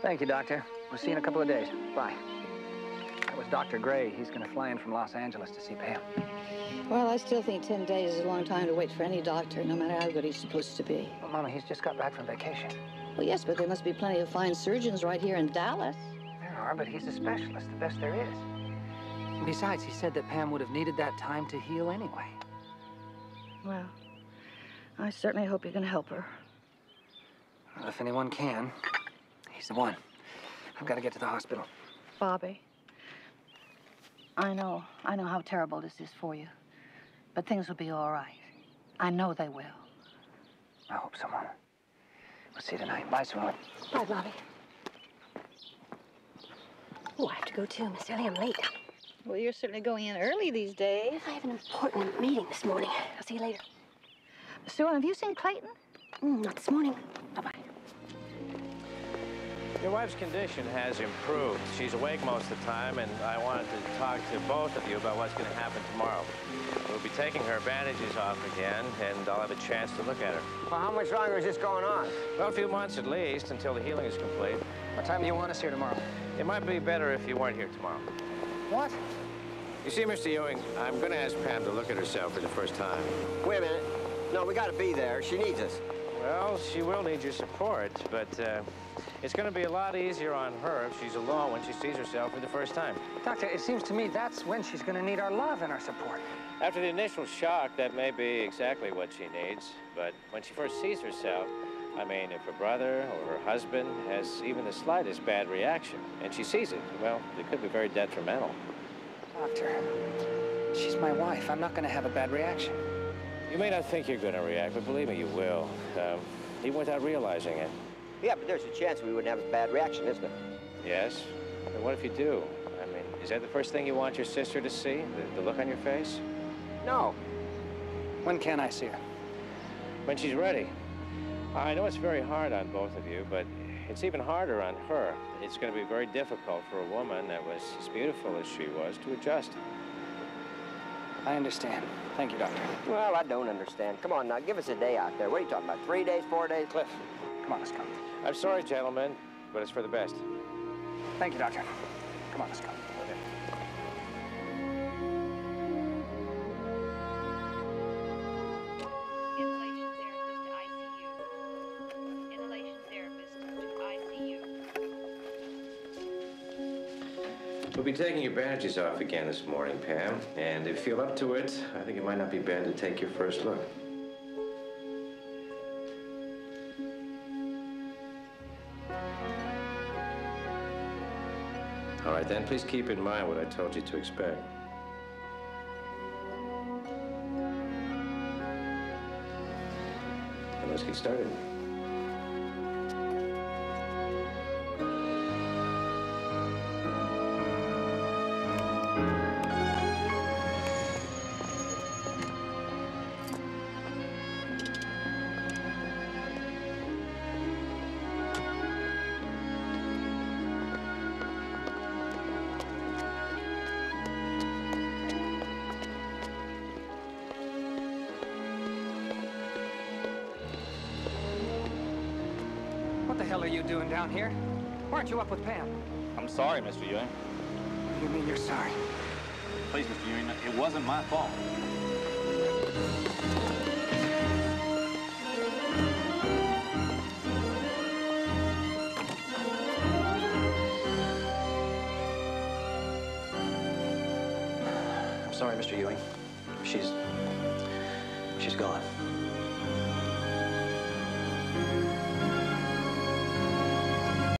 Thank you, Doctor. We'll see you in a couple of days. Bye. That was Dr. Gray. He's going to fly in from Los Angeles to see Pam. Well, I still think 10 days is a long time to wait for any doctor, no matter how good he's supposed to be. Well, Mama, he's just got back from vacation. Well, yes, but there must be plenty of fine surgeons right here in Dallas. There are, but he's a specialist, the best there is. And besides, he said that Pam would have needed that time to heal anyway. Well, I certainly hope you can help her. Well, if anyone can, he's the one. I've got to get to the hospital. Bobby, I know, I know how terrible this is for you, but things will be all right. I know they will. I hope so, Mama. We'll see you tonight. Bye, sweetheart. Bye, Bobby. Oh, I have to go too, Miss Ellie. I'm late. Well, you're certainly going in early these days. I have an important meeting this morning. I'll see you later. Sue, have you seen Clayton? Mm, not this morning. Bye-bye. Your wife's condition has improved. She's awake most of the time, and I wanted to talk to both of you about what's going to happen tomorrow. We'll be taking her bandages off again, and I'll have a chance to look at her. Well, how much longer is this going on? Well, a few months at least, until the healing is complete. What time do you want us here tomorrow? It might be better if you weren't here tomorrow. What? You see, Mr. Ewing, I'm going to ask Pam to look at herself for the first time. Wait a minute. No, we gotta be there. She needs us. Well, she will need your support, but uh, it's going to be a lot easier on her if she's alone when she sees herself for the first time. Doctor, it seems to me that's when she's going to need our love and our support. After the initial shock, that may be exactly what she needs. But when she first sees herself, I mean, if her brother or her husband has even the slightest bad reaction, and she sees it, well, it could be very detrimental. Doctor, she's my wife. I'm not going to have a bad reaction. You may not think you're going to react, but believe me, you will. Um, even without realizing it. Yeah, but there's a chance we wouldn't have a bad reaction, isn't there? Yes? But what if you do? I mean, is that the first thing you want your sister to see? The, the look on your face? No. When can I see her? When she's ready. I know it's very hard on both of you, but it's even harder on her. It's going to be very difficult for a woman that was as beautiful as she was to adjust. I understand. Thank you, Doctor. Well, I don't understand. Come on now, give us a day out there. What are you talking about? Three days, four days? Cliff, come on, let's go. I'm sorry, gentlemen, but it's for the best. Thank you, Doctor. Come on, let's go. Inhalation therapist to ICU. Inhalation therapist to ICU. We'll be taking your bandages off again this morning, Pam. And if you feel up to it, I think it might not be bad to take your first look. Right, then, please keep in mind what I told you to expect. Let's get started. What the hell are you doing down here? Why aren't you up with Pam? I'm sorry, Mr. Ewing. You mean you're sorry? Please, Mr. Ewing, it wasn't my fault. I'm sorry, Mr. Ewing. She's. she's gone.